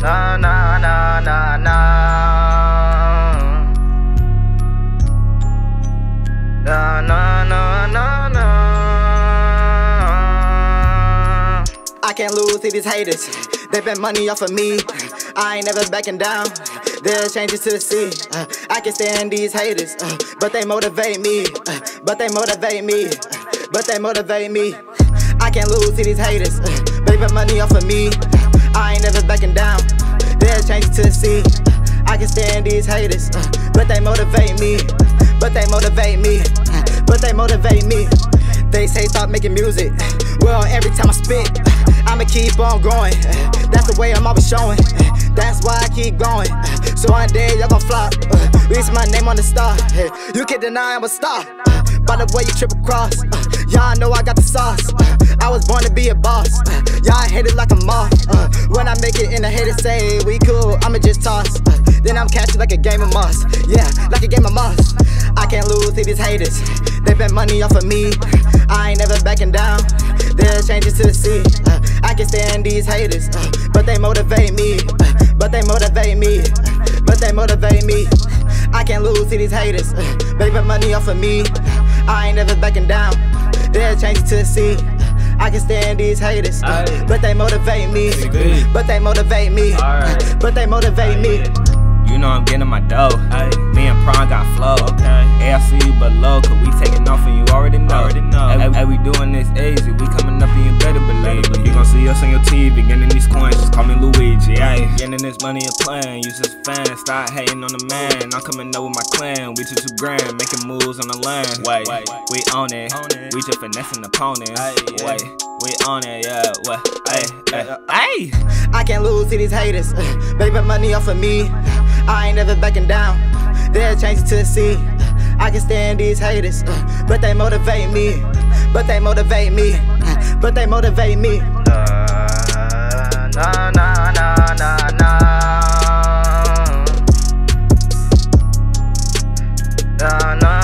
na na na na na. Na na na na na. I can't lose to these haters. They bet money off of me. I ain't never backing down. There's changes to the sea. Uh, I can stand these haters, uh, but they motivate me. Uh, but they motivate me. Uh, but they motivate me. I can't lose to these haters. Uh, they bet money off of me. I ain't never backing down. There's changes to. Uh, I can stand these haters, uh, but they motivate me. But they motivate me. Uh, but they motivate me. They say stop making music. Well, every time I spit, I'ma keep on going. That's the way I'm always showing. That's why I keep going. So one day y'all gon' flop. Reach my name on the star. You can't deny I'm a star. By the way you trip across, y'all know I got the sauce. I was born to be a boss. Hate it like a moth. When I make it in the haters say we cool, I'ma just toss. Then I'm catching like a game of moss. Yeah, like a game of moss. I can't lose to these haters. They bet money off of me. I ain't never backing down. There's changes to the sea. Uh, I can stand these haters, uh, but they motivate me. Uh, but they motivate me. Uh, but they motivate me. I can't lose to these haters. Uh, they bet money off of me. I ain't never backing down. There's changes to the sea. I can stand these haters, uh, but they motivate me. But they motivate me. Alright. But they motivate me. You know I'm getting my dough. Ayy. Me and Prawn got flow. Okay. AFC below, cause we taking off and you already know. Already know. Hey, hey, we doing this easy. We coming up and you better us on your TV, getting these coins, just call me Luigi. Ayy. Getting this money and playing, you just a fan. Start hating on the man. I'm coming up with my clan. We just two grand, making moves on the land. Wait, Wait. we own it. We just finessing opponents. Ayy. Wait, we on it, yeah. What? Hey, hey, hey. I can't lose to these haters. Uh, they bet money off of me. I ain't never backing down. There's changes to the sea. I can stand these haters, uh, but they motivate me. But they motivate me. Uh, But they motivate me. Nah, nah.